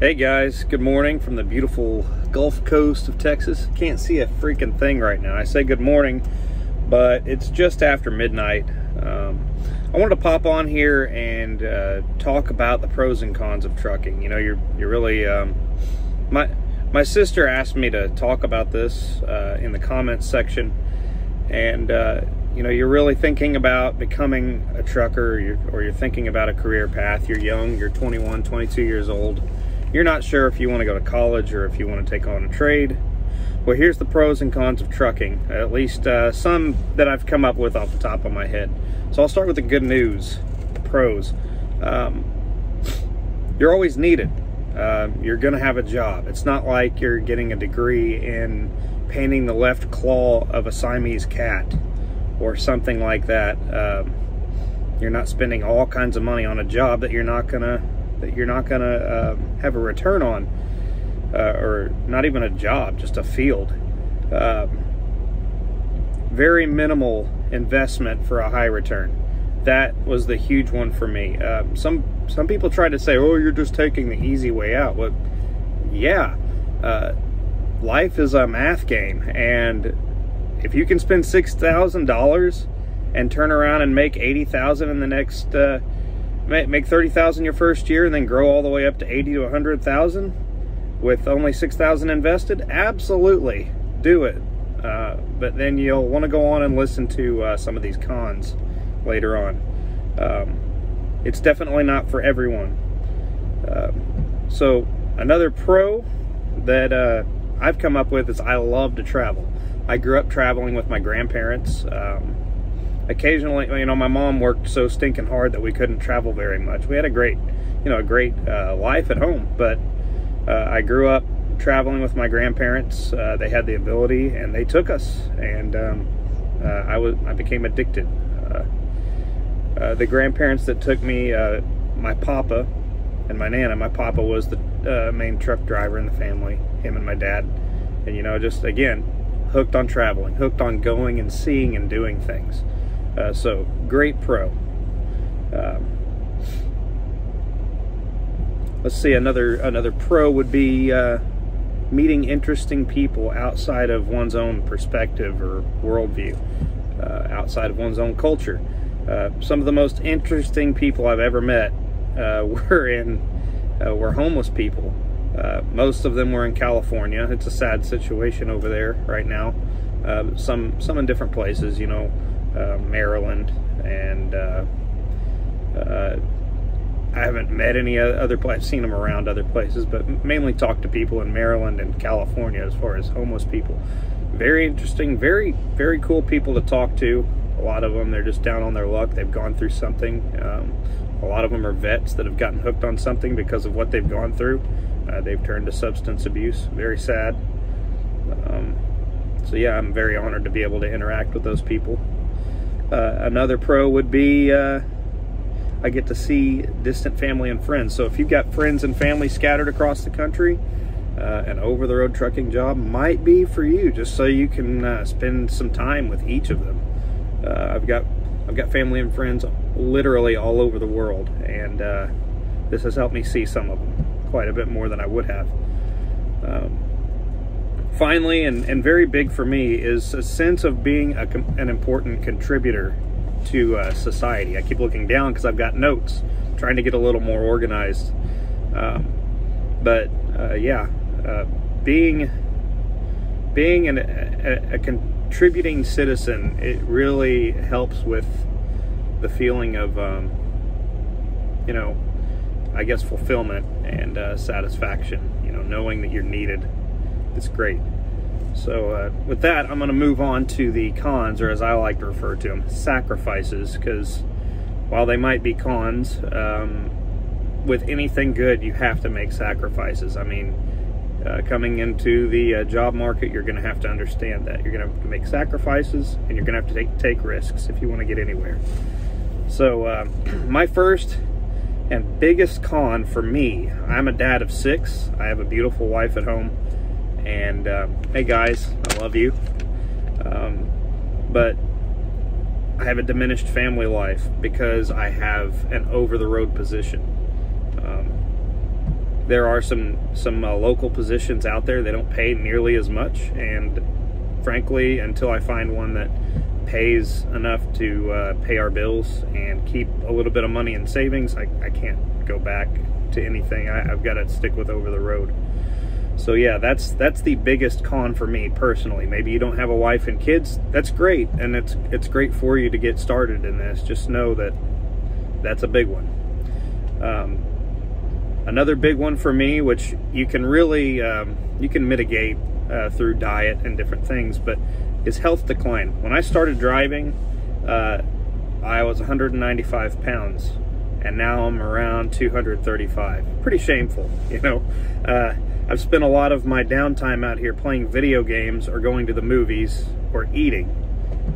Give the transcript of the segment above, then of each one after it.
Hey guys, good morning from the beautiful Gulf Coast of Texas. Can't see a freaking thing right now. I say good morning, but it's just after midnight. Um, I wanted to pop on here and uh, talk about the pros and cons of trucking. You know, you're you're really um, my my sister asked me to talk about this uh, in the comments section, and uh, you know, you're really thinking about becoming a trucker, or you're, or you're thinking about a career path. You're young, you're 21, 22 years old you're not sure if you want to go to college or if you want to take on a trade. Well, here's the pros and cons of trucking, at least uh, some that I've come up with off the top of my head. So I'll start with the good news, pros. Um, you're always needed. Uh, you're going to have a job. It's not like you're getting a degree in painting the left claw of a Siamese cat or something like that. Um, you're not spending all kinds of money on a job that you're not going to that you're not going to um, have a return on, uh, or not even a job, just a field. Um, very minimal investment for a high return. That was the huge one for me. Um, some some people try to say, "Oh, you're just taking the easy way out." Well, yeah, uh, life is a math game, and if you can spend six thousand dollars and turn around and make eighty thousand in the next uh, make 30,000 your first year and then grow all the way up to 80 to 100,000 with only 6,000 invested? Absolutely, do it. Uh, but then you'll want to go on and listen to uh, some of these cons later on. Um, it's definitely not for everyone. Um, so another pro that uh, I've come up with is I love to travel. I grew up traveling with my grandparents. Um, occasionally, you know, my mom worked so stinking hard that we couldn't travel very much. We had a great, you know, a great uh, life at home, but uh, I grew up traveling with my grandparents. Uh, they had the ability, and they took us, and um, uh, I was I became addicted. Uh, uh, the grandparents that took me, my papa and my nana. My papa was the main truck driver in the family. Him and my dad, and you know, just again, hooked on traveling, hooked on going and seeing and doing things. Uh, so great pro. Um, let's see another another pro would be uh, meeting interesting people outside of one's own perspective or worldview, uh, outside of one's own culture. Uh, some of the most interesting people I've ever met uh, were in uh, were homeless people. most of them were in California. It's a sad situation over there right now. some some in different places, you know uh, Maryland, and uh, uh, I haven't met any other places. I've seen them around other places, but mainly talked to people in Maryland and California as far as homeless people. Very interesting, very very cool people to talk to. A lot of them they're just down on their luck. They've gone through something. Um, a lot of them are vets that have gotten hooked on something because of what they've gone through. Uh, they've turned to substance abuse. Very sad. Um, so yeah, I'm very honored to be able to interact with those people. Uh, another pro would be uh, I get to see distant family and friends. So if you've got friends and family scattered across the country, uh, an over-the-road trucking job might be for you, just so you can uh, spend some time with each of them. Uh, I've got I've got family and friends literally all over the world, and this has helped me see some of them quite a bit more than I would have. Um, finally, and, and very big for me, is a sense of being a, an important contributor to uh, society. I keep looking down because I've got notes, trying to get a little more organized. Um, but uh, yeah, uh, being being an, a, a, contributing citizen, it really helps with the feeling of, um, you know, I guess fulfillment and uh, satisfaction. You know, knowing that you're needed it's great. So uh, with that, I'm going to move on to the cons, or as I like to refer to them, sacrifices, because while they might be cons, um, with anything good, you have to make sacrifices. I mean, uh, coming into the uh, job market, you're going to have to understand that. You're going to have to make sacrifices, and you're going to have to take, take risks if you want to get anywhere. So uh, my first and biggest con for me, I'm a dad of six. I have a beautiful wife at home and uh, hey guys, I love you. Um, but I have a diminished family life because I have an over the road position. Um, there are some some uh, local positions out there. They don't pay nearly as much, and frankly, until I find one that pays enough to uh, pay our bills and keep a little bit of money in savings, I, I can't go back to anything. I, I've got to stick with over the road. So yeah, that's that's the biggest con for me personally. Maybe you don't have a wife and kids. That's great, and it's it's great for you to get started in this. Just know that that's a big one. Um, another big one for me, which you can really um, you can mitigate uh, through diet and different things, but is health decline. When I started driving, uh, I was 195 pounds, and now I'm around 235. Pretty shameful, you know. Uh, I've spent a lot of my downtime out here playing video games or going to the movies or eating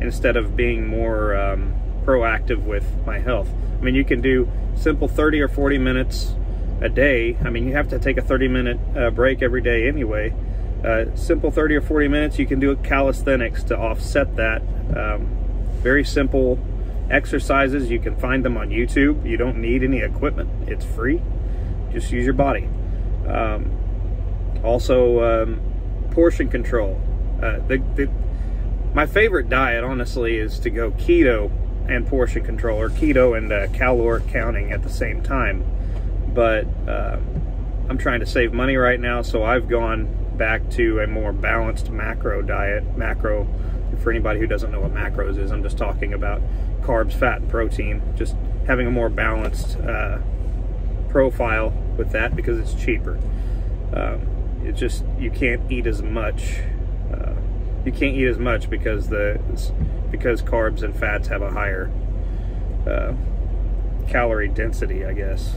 instead of being more um, proactive with my health. I mean, you can do simple 30 or 40 minutes a day. I mean, you have to take a 30 minute uh, break every day anyway. Uh, simple 30 or 40 minutes, you can do calisthenics to offset that. Um, very simple exercises. You can find them on YouTube. You don't need any equipment. It's free. Just use your body. Um, also, um, portion control. Uh, the, the, my favorite diet, honestly, is to go keto and portion control, or keto and uh, caloric counting at the same time. But uh, I'm trying to save money right now, so I've gone back to a more balanced macro diet. Macro, for anybody who doesn't know what macros is, I'm just talking about carbs, fat, and protein. Just having a more balanced uh, profile with that because it's cheaper. Um, it just you can't eat as much. Uh, you can't eat as much because the because carbs and fats have a higher uh, calorie density, I guess.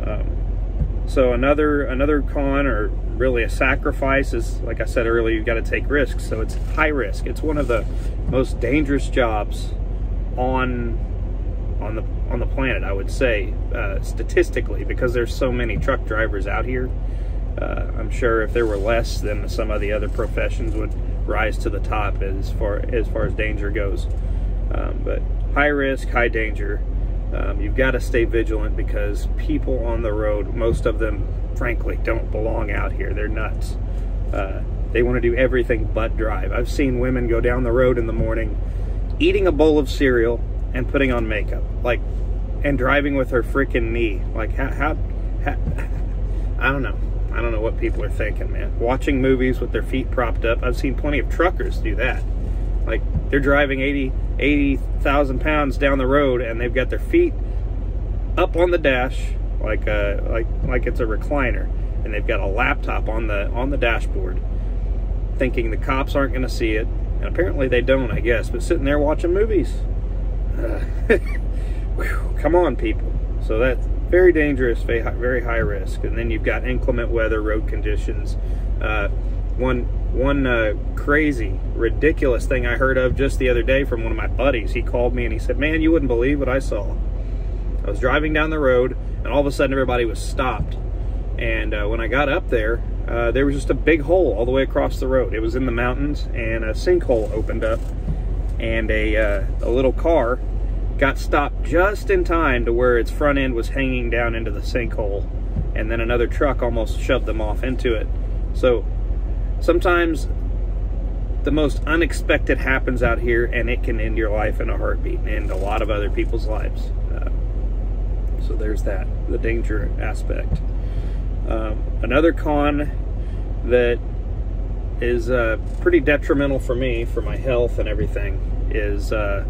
Um, so another another con or really a sacrifice is, like I said earlier, you've got to take risks. So it's high risk. It's one of the most dangerous jobs on on the on the planet, I would say, uh, statistically, because there's so many truck drivers out here. Uh, I'm sure if there were less, then some of the other professions would rise to the top as far as far as danger goes. Um, but high risk, high danger. Um, you've got to stay vigilant because people on the road, most of them, frankly, don't belong out here. They're nuts. Uh, they want to do everything but drive. I've seen women go down the road in the morning, eating a bowl of cereal and putting on makeup, like, and driving with her freaking knee. Like, how, how, how I don't know. I don't know what people are thinking, man. Watching movies with their feet propped up. I've seen plenty of truckers do that. Like they're driving 80 80,000 pounds down the road and they've got their feet up on the dash like a, uh, like like it's a recliner and they've got a laptop on the on the dashboard thinking the cops aren't going to see it and apparently they don't I guess but sitting there watching movies uh, come on people so that's very dangerous very high risk and then you've got inclement weather road conditions uh, one one uh, crazy, ridiculous thing I heard of just the other day from one of my buddies. He called me and he said, "Man, you wouldn't believe what I saw. I was driving down the road, and all of a sudden everybody was stopped. And uh, when I got up there, uh, there was just a big hole all the way across the road. It was in the mountains, and a sinkhole opened up, and a uh, a little car got stopped just in time to where its front end was hanging down into the sinkhole, and then another truck almost shoved them off into it. So." sometimes the most unexpected happens out here and it can end your life in a heartbeat and a lot of other people's lives. Uh, so there's that, the danger aspect. Um, another con that is uh, pretty detrimental for me, for my health and everything, is, uh,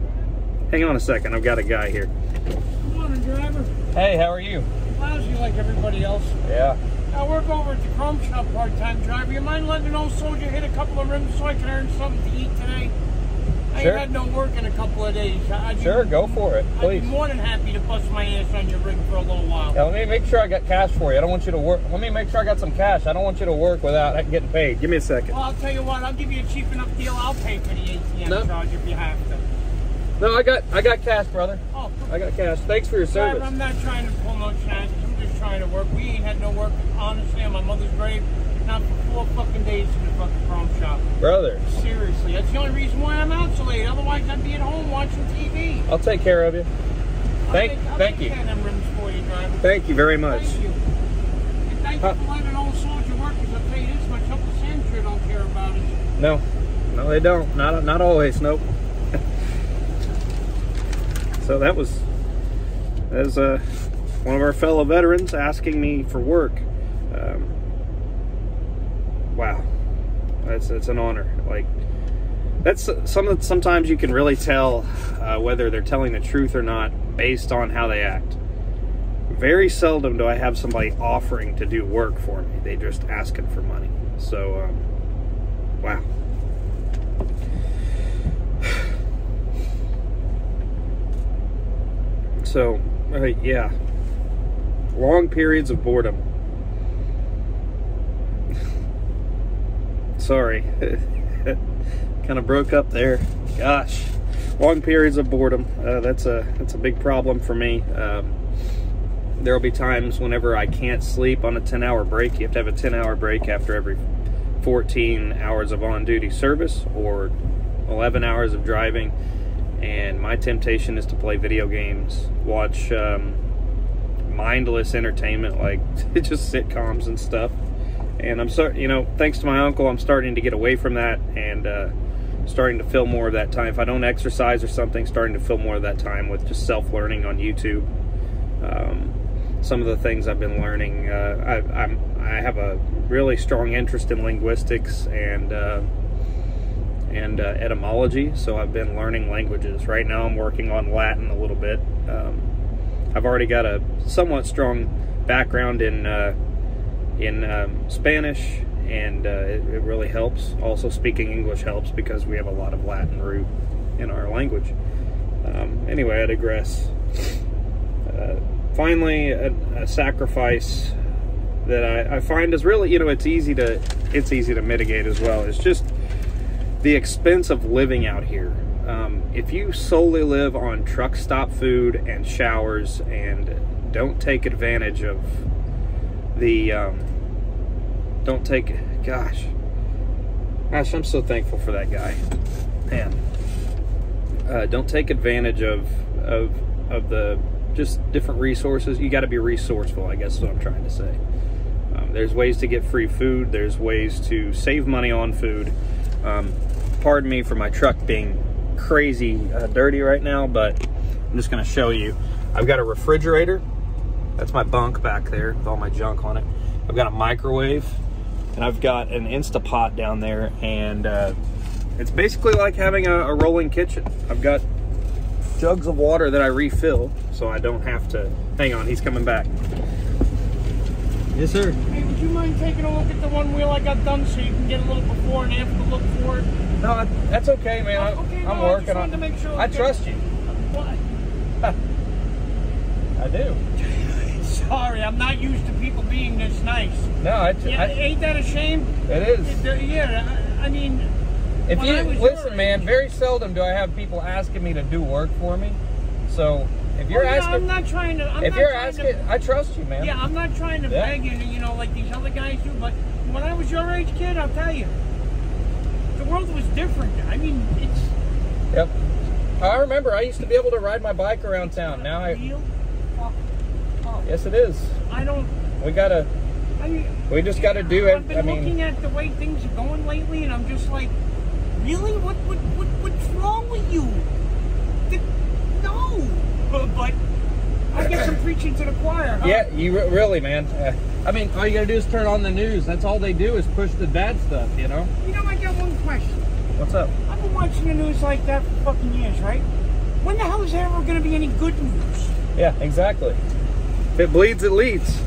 hang on a second, I've got a guy here. Good morning, driver. Hey, how are you? Lousy like everybody else. Yeah. I work over at the Chrome Shop part-time driver. You mind letting an old soldier hit a couple of rims so I can earn something to eat today? I sure. ain't had no work in a couple of days. I'd sure, be, go for it, please. I'd be more than happy to bust my ass on your rig for a little while. Yeah, let me make sure I got cash for you. I don't want you to work. Let me make sure I got some cash. I don't want you to work without getting paid. Give me a second. Well, I'll tell you what. I'll give you a cheap enough deal. I'll pay for the ATM no. charge if you have to. No, I got I got cash, brother. Oh, I got cash. Thanks for your service. I'm not trying to pull no shenanigans I'm just trying to work. We ain't had no work, honestly, on my mother's grave. Not for four fucking days in the fucking Chrome Shop. Brother. Seriously. That's the only reason why I'm out so late. Otherwise, I'd be at home watching TV. I'll take care of you. Thank, I'll thank you. you. You, thank you very much. Thank you. Thank couple of old soldier workers, I'll tell you this much, Uncle Sam sure don't care about us. No, no, they don't. Not not always. Nope. So that was as uh, one of our fellow veterans asking me for work. Um, wow, that's that's an honor. Like that's some of sometimes you can really tell uh, whether they're telling the truth or not based on how they act. Very seldom do I have somebody offering to do work for me. They just asking for money. So, um, wow. So, uh, yeah, long periods of boredom. Sorry. kind of broke up there. Gosh, long periods of boredom. Uh, that's a that's a big problem for me. Um, there will be times whenever I can't sleep on a 10 hour break. You have to have a 10 hour break after every 14 hours of on duty service or 11 hours of driving. And my temptation is to play video games, watch um, mindless entertainment like just sitcoms and stuff. And I'm sorry, you know, thanks to my uncle, I'm starting to get away from that and uh, starting to fill more of that time. If I don't exercise or something, starting to fill more of that time with just self learning on YouTube. Um, some of the things I've been learning, uh, I, I'm, I have a really strong interest in linguistics and uh, and uh, etymology, so I've been learning languages. Right now, I'm working on Latin a little bit. Um, I've already got a somewhat strong background in uh, in um, Spanish and uh, it, it, really helps. Also, speaking English helps because we have a lot of Latin root in our language. Um, anyway, I digress. Uh, finally, a, a, sacrifice that I, I, find is really, you know, it's easy to it's easy to mitigate as well. It's just the expense of living out here. Um, if you solely live on truck stop food and showers and don't take advantage of the um, don't take gosh. Gosh i'm so thankful for that guy. Man. Uh, don't take advantage of of of the just different resources. You got to be resourceful i guess is what i'm trying to say. Um, there's ways to get free food. There's ways to save money on food. Um, pardon me for my truck being crazy uh, dirty right now but i'm just going to show you i've got a refrigerator that's my bunk back there with all my junk on it i've got a microwave and I've got an Instapot down there, and uh, it's basically like having a, a, rolling kitchen. I've got jugs of water that I refill, so I don't have to. Hang on, he's coming back. Yes, sir. Hey, would you mind taking a look at the one wheel I got done so you can get a little before and after look for it? No, that's okay, man. I, okay, I'm no, working on. To make sure I trust you. Why? I do. sorry. I'm not used to people being this nice. No, I, yeah, I, ain't that a shame? It is. It, yeah, I, I mean. If you listen, man, very seldom do I have people asking me to do work for me. So if you're oh, well, asking, I'm not trying to. I'm if you're asking, to, I trust you, man. Yeah, I'm not trying to yeah. beg you, you know, like these other guys do. But when I was your age, kid, I'll tell you, world was different. I mean, it's. Yep. I remember I used to be able to ride my bike around town. Now I. Yes, it is. I don't. We gotta. I mean, we just gotta do it. I've been I mean, looking at the way things are going lately, and I'm just like, really? What? What? What? What's wrong with you? The, no. But I guess I'm preaching to the choir. Huh? Yeah, you really, man. Uh, I mean, all you gotta do is turn on the news. That's all they do is push the bad stuff, you know. You know, I got one question. What's up? I've been watching the news like that for fucking years, right? When the hell is there ever gonna be any good news? Yeah, exactly. If it bleeds, it leads.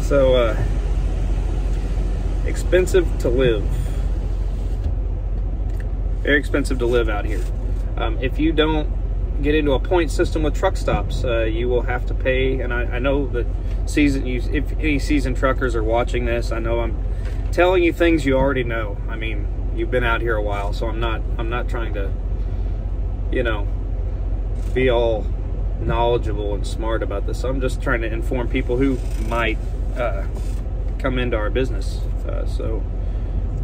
So, uh, expensive to live. Very expensive to live out here. Um, if you don't get into a point system with truck stops, uh, you will have to pay. And I, I know that season, you, if any season truckers are watching this, I know I'm telling you things you already know. I mean, you've been out here a while, so I'm not, I'm not trying to, you know, be all knowledgeable and smart about this. I'm just trying to inform people who might uh, come into our business. Uh, so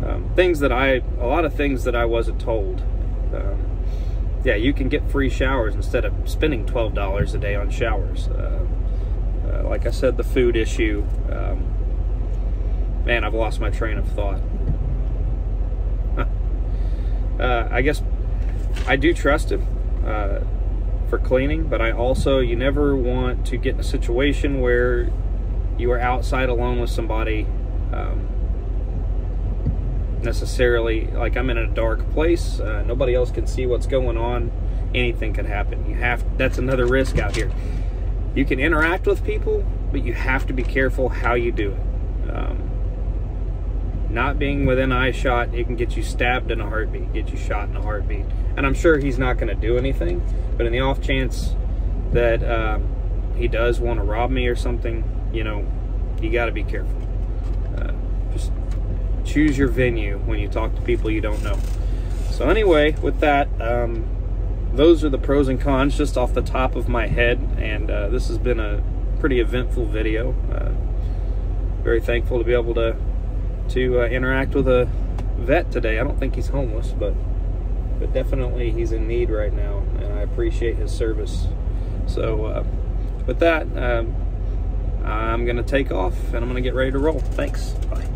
um, things that I, a lot of things that I wasn't told. Um, yeah, you can get free showers instead of spending twelve dollars a day on showers. Uh, like I said, the food issue. Um, man, I've lost my train of thought. Uh, I guess I do trust him uh, for cleaning, but I also, you never want to get in a situation where you are outside alone with somebody. Um, necessarily like I'm in a dark place. Uh, nobody else can see what's going on. Anything could happen. You have that's another risk out here. You can interact with people, but you have to be careful how you do it. Um, not being within eye shot, it can get you stabbed in a heartbeat, get you shot in a heartbeat. And I'm sure he's not going to do anything, but in the off chance that um, he does want to rob me or something, you know, you got to be careful. Choose your venue when you talk to people you don't know. So anyway, with that, um, those are the pros and cons just off the top of my head, and uh, this has been a pretty eventful video. Uh, very thankful to be able to to uh, interact with a vet today. I don't think he's homeless, but but definitely he's in need right now, and I appreciate his service. So uh, with that, um, I'm going to take off, and I'm going to get ready to roll. Thanks. Bye.